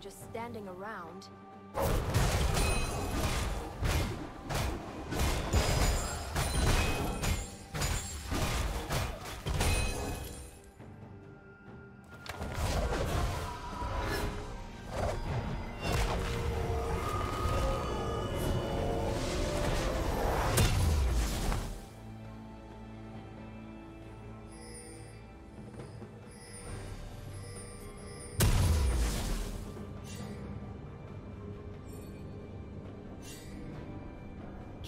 Just standing around.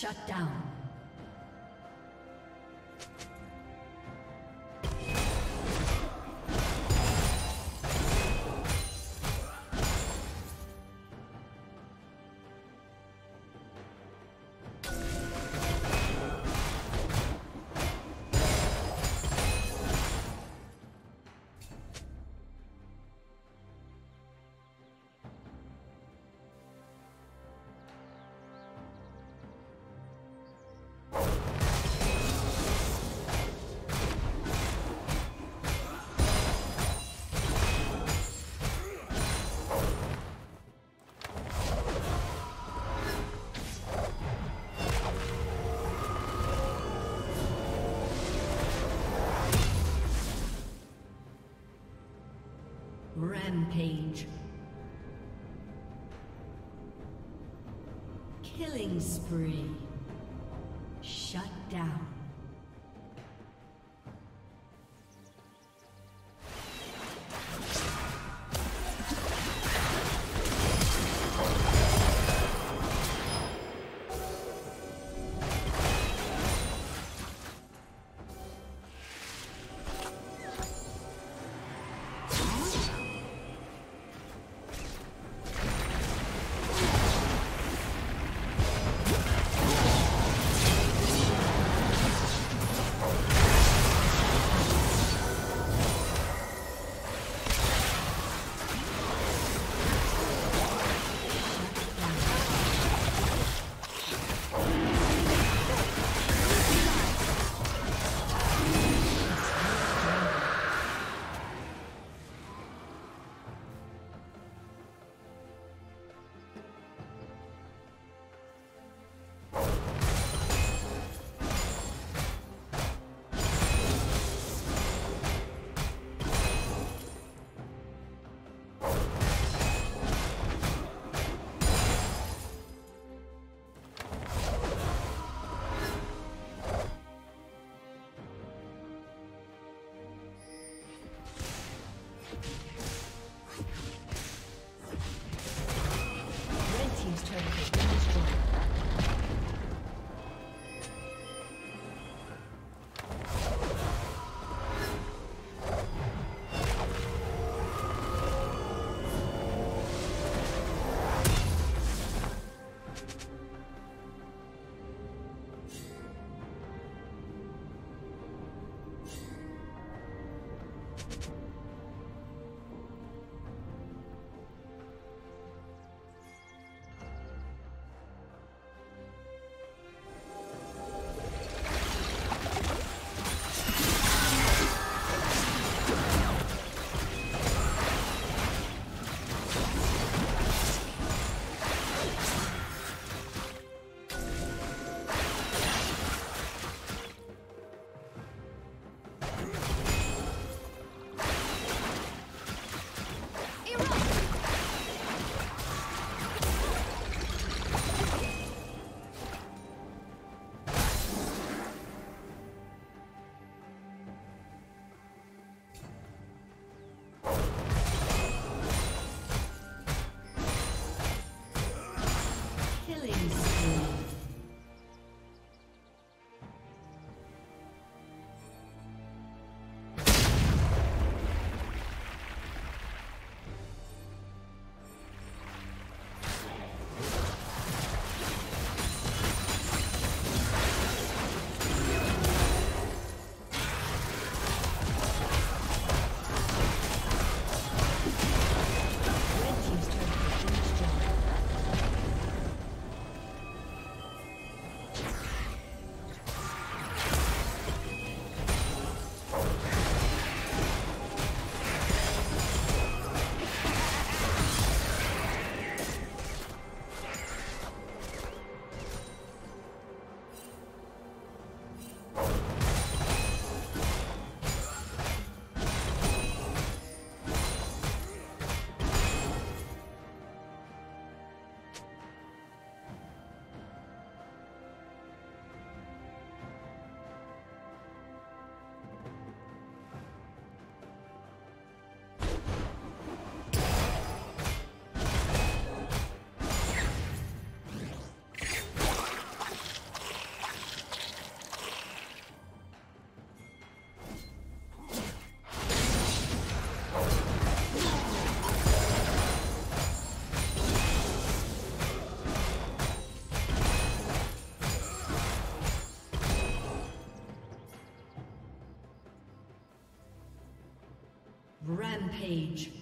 Shut down. Rampage. Killing spree. Shut down. Rampage.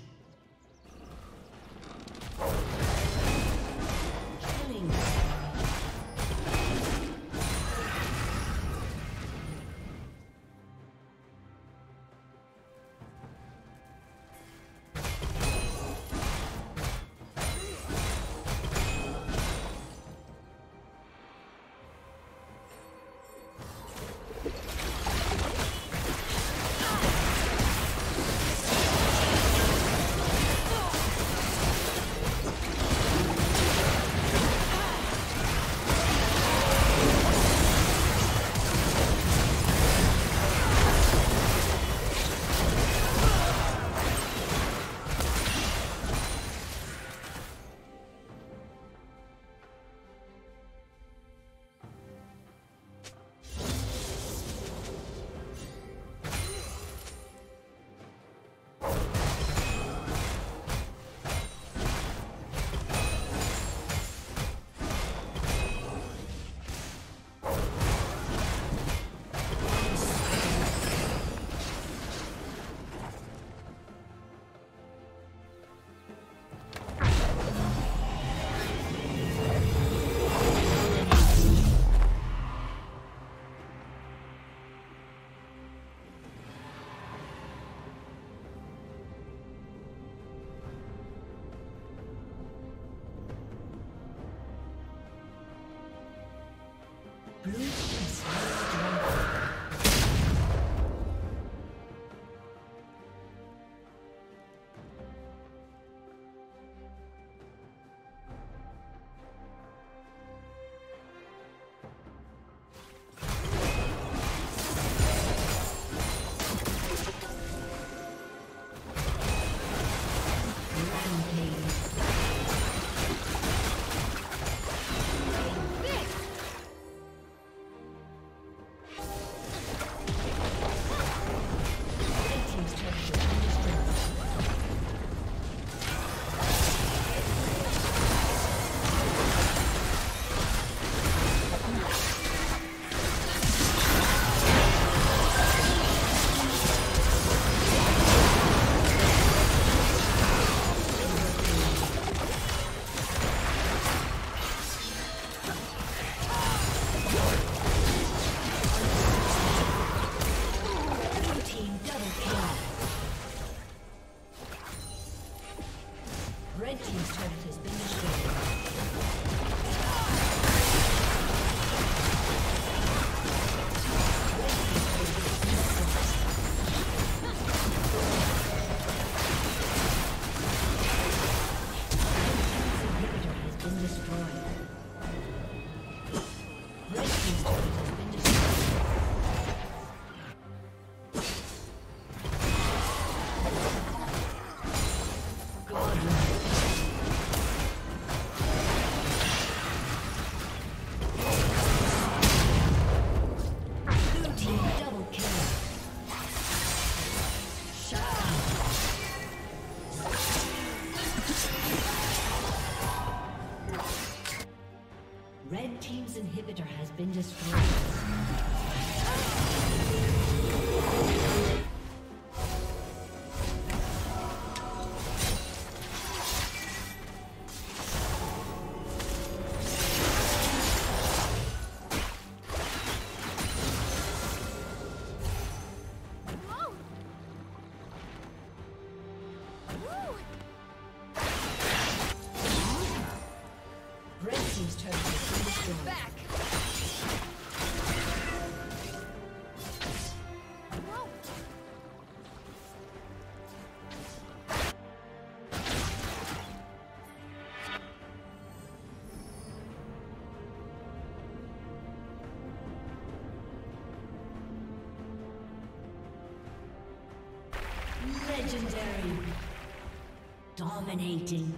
Dominating.